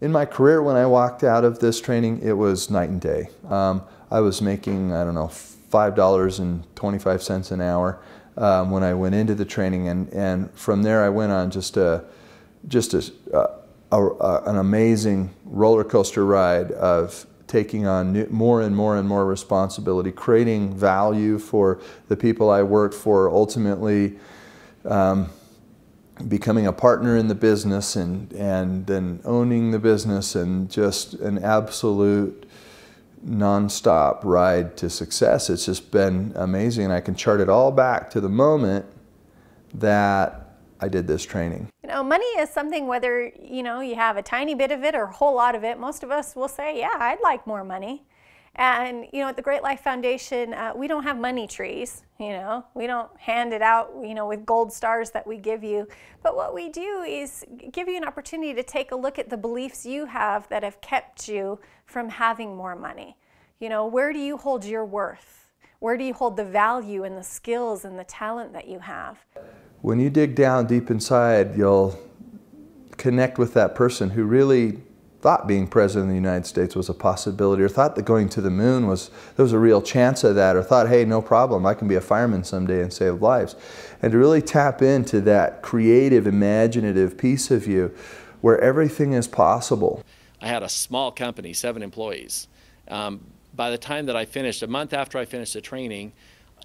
in my career, when I walked out of this training, it was night and day. Um, I was making, I don't know, $5.25 an hour um, when I went into the training. And, and from there, I went on just a, just a, a, a an amazing roller coaster ride of taking on new, more and more and more responsibility, creating value for the people I worked for, ultimately um, becoming a partner in the business and, and then owning the business and just an absolute nonstop ride to success. It's just been amazing. And I can chart it all back to the moment that I did this training. You know, money is something whether, you know, you have a tiny bit of it or a whole lot of it, most of us will say, yeah, I'd like more money. And, you know, at the Great Life Foundation, uh, we don't have money trees, you know, we don't hand it out, you know, with gold stars that we give you. But what we do is give you an opportunity to take a look at the beliefs you have that have kept you from having more money. You know, where do you hold your worth? Where do you hold the value and the skills and the talent that you have? When you dig down deep inside, you'll connect with that person who really thought being president of the United States was a possibility or thought that going to the moon was, there was a real chance of that or thought, hey, no problem, I can be a fireman someday and save lives. And to really tap into that creative, imaginative piece of you where everything is possible. I had a small company, seven employees. Um, by the time that I finished, a month after I finished the training,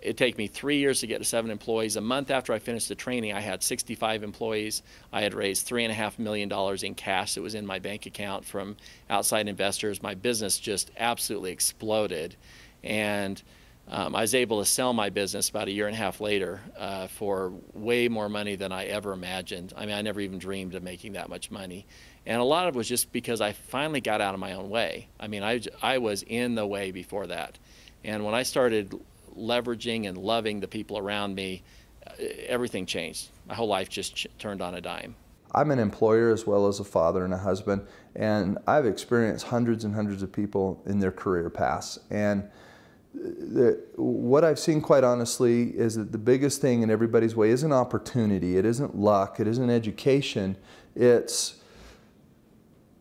it took me three years to get to seven employees. A month after I finished the training, I had 65 employees. I had raised three and a half million dollars in cash that was in my bank account from outside investors. My business just absolutely exploded, and um, I was able to sell my business about a year and a half later uh, for way more money than I ever imagined. I mean, I never even dreamed of making that much money. And a lot of it was just because I finally got out of my own way. I mean, I, I was in the way before that. And when I started leveraging and loving the people around me, uh, everything changed. My whole life just turned on a dime. I'm an employer as well as a father and a husband, and I've experienced hundreds and hundreds of people in their career paths. And the, what I've seen, quite honestly, is that the biggest thing in everybody's way isn't opportunity, it isn't luck, it isn't education, it's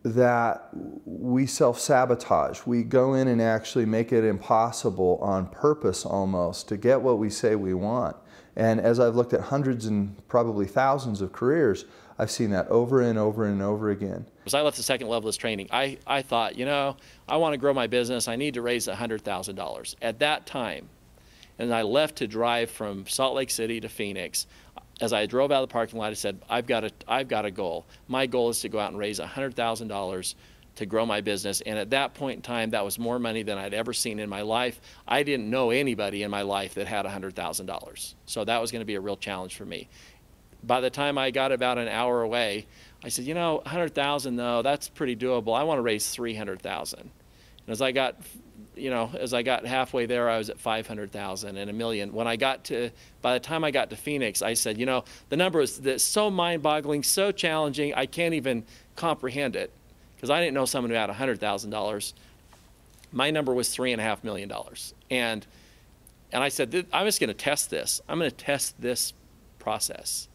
that we self sabotage. We go in and actually make it impossible on purpose almost to get what we say we want. And as I've looked at hundreds and probably thousands of careers, I've seen that over and over and over again. As I left the second level of training, I, I thought, you know, I want to grow my business. I need to raise $100,000. At that time, and I left to drive from Salt Lake City to Phoenix, as I drove out of the parking lot, I said, I've got a, I've got a goal. My goal is to go out and raise $100,000 to grow my business. And at that point in time, that was more money than I'd ever seen in my life. I didn't know anybody in my life that had $100,000. So that was going to be a real challenge for me. By the time I got about an hour away, I said, you know, 100,000 though, that's pretty doable. I want to raise 300,000. And as I got you know, as I got halfway there, I was at 500,000 and a million. When I got to, by the time I got to Phoenix, I said, you know, the number is so mind-boggling, so challenging, I can't even comprehend it because I didn't know someone who had $100,000. My number was three and a half million dollars, and and I said, I'm just going to test this. I'm going to test this process.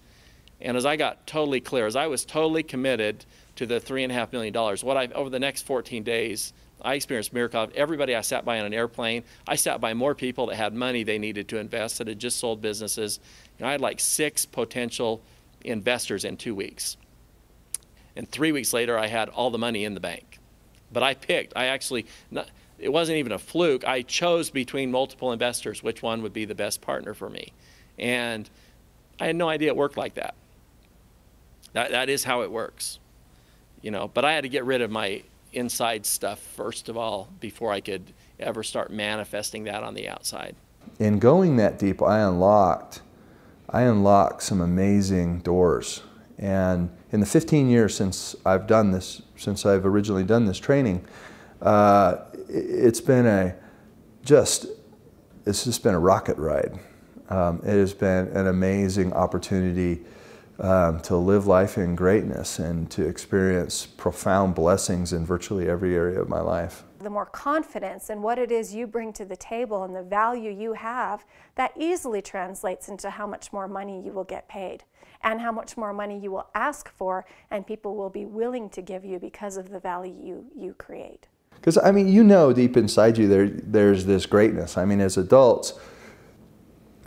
And as I got totally clear, as I was totally committed to the three and a half million dollars, what I over the next 14 days, I experienced miracle everybody I sat by on an airplane. I sat by more people that had money they needed to invest that had just sold businesses. You know, I had like six potential investors in two weeks. And three weeks later, I had all the money in the bank. But I picked, I actually, it wasn't even a fluke. I chose between multiple investors which one would be the best partner for me. And I had no idea it worked like that. That, that is how it works. You know, but I had to get rid of my inside stuff first of all before I could ever start manifesting that on the outside. In going that deep, I unlocked, I unlocked some amazing doors. And in the 15 years since I've done this, since I've originally done this training, uh, it's been a just, it's just been a rocket ride. Um, it has been an amazing opportunity um, to live life in greatness and to experience profound blessings in virtually every area of my life. The more confidence in what it is you bring to the table and the value you have, that easily translates into how much more money you will get paid and how much more money you will ask for and people will be willing to give you because of the value you, you create. Because, I mean, you know deep inside you there, there's this greatness. I mean, as adults,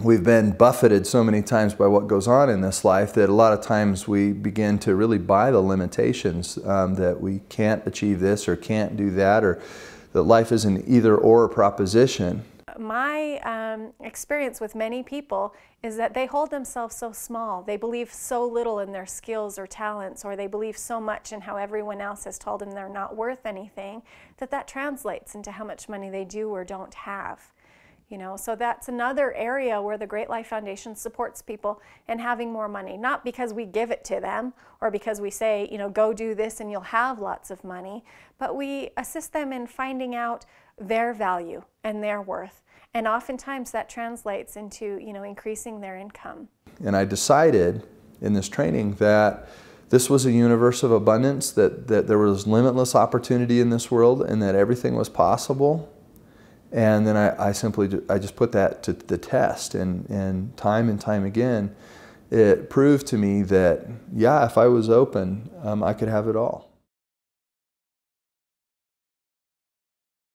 we've been buffeted so many times by what goes on in this life that a lot of times we begin to really buy the limitations um, that we can't achieve this or can't do that or that life is an either or proposition. My um, experience with many people is that they hold themselves so small. They believe so little in their skills or talents, or they believe so much in how everyone else has told them they're not worth anything, that that translates into how much money they do or don't have. You know, so that's another area where the Great Life Foundation supports people in having more money, not because we give it to them or because we say, you know, go do this and you'll have lots of money, but we assist them in finding out their value and their worth. And oftentimes that translates into, you know, increasing their income. And I decided in this training that this was a universe of abundance, that, that there was limitless opportunity in this world and that everything was possible and then I, I simply I just put that to the test, and, and time and time again, it proved to me that yeah, if I was open, um, I could have it all.